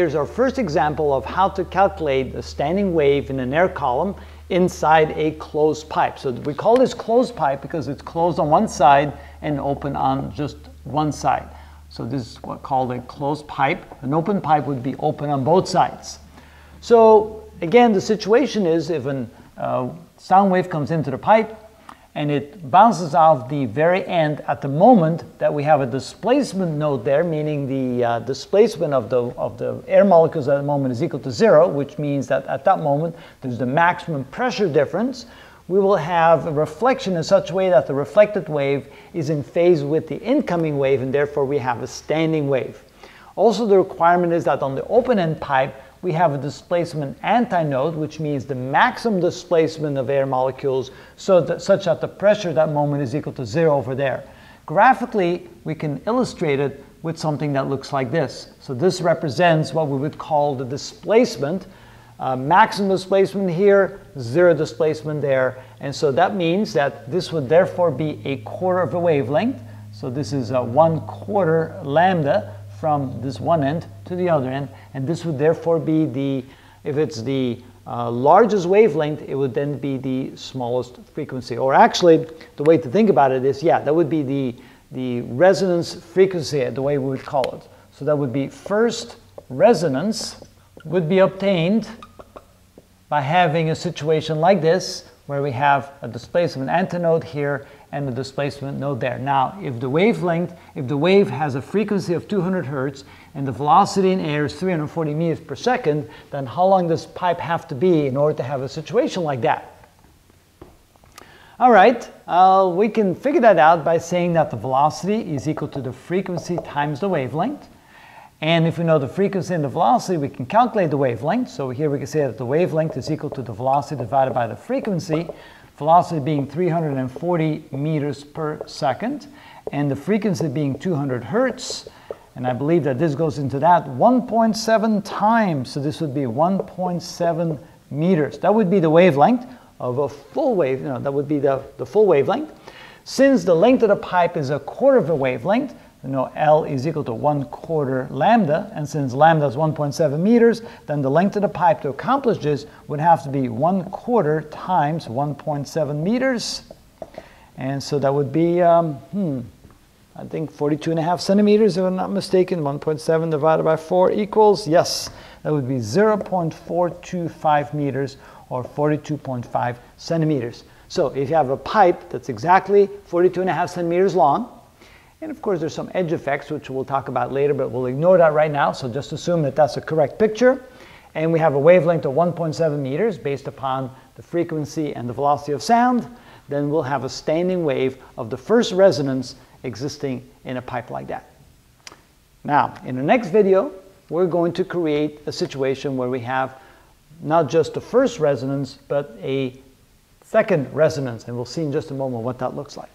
Here's our first example of how to calculate the standing wave in an air column inside a closed pipe. So we call this closed pipe because it's closed on one side and open on just one side. So this is what called a closed pipe. An open pipe would be open on both sides. So again, the situation is if a uh, sound wave comes into the pipe, and it bounces off the very end at the moment that we have a displacement node there, meaning the uh, displacement of the, of the air molecules at the moment is equal to zero, which means that at that moment there's the maximum pressure difference. We will have a reflection in such a way that the reflected wave is in phase with the incoming wave, and therefore we have a standing wave. Also, the requirement is that on the open-end pipe, we have a displacement antinode, which means the maximum displacement of air molecules so that, such that the pressure at that moment is equal to zero over there. Graphically, we can illustrate it with something that looks like this. So this represents what we would call the displacement. Uh, maximum displacement here, zero displacement there. And so that means that this would therefore be a quarter of a wavelength. So this is a one quarter lambda from this one end to the other end, and this would therefore be the, if it's the uh, largest wavelength, it would then be the smallest frequency. Or actually, the way to think about it is, yeah, that would be the, the resonance frequency, the way we would call it. So that would be first resonance would be obtained by having a situation like this, where we have a displacement antinode here and a displacement node there. Now, if the wavelength, if the wave has a frequency of 200 hertz and the velocity in air is 340 meters per second, then how long does pipe have to be in order to have a situation like that? All right, uh, we can figure that out by saying that the velocity is equal to the frequency times the wavelength. And if we know the frequency and the velocity, we can calculate the wavelength. So here we can say that the wavelength is equal to the velocity divided by the frequency velocity being 340 meters per second, and the frequency being 200 hertz. And I believe that this goes into that 1.7 times. So this would be 1.7 meters. That would be the wavelength of a full wave. You know, that would be the, the full wavelength. Since the length of the pipe is a quarter of a wavelength, you know L is equal to 1 quarter lambda, and since lambda is 1.7 meters, then the length of the pipe to accomplish this would have to be 1 quarter times 1.7 meters. And so that would be, um, hmm, I think 42 and a half centimeters, if I'm not mistaken. 1.7 divided by 4 equals, yes, that would be 0.425 meters or 42.5 centimeters. So if you have a pipe that's exactly 42 and a half centimeters long, and of course, there's some edge effects, which we'll talk about later, but we'll ignore that right now. So just assume that that's a correct picture. And we have a wavelength of 1.7 meters based upon the frequency and the velocity of sound. Then we'll have a standing wave of the first resonance existing in a pipe like that. Now, in the next video, we're going to create a situation where we have not just the first resonance, but a second resonance. And we'll see in just a moment what that looks like.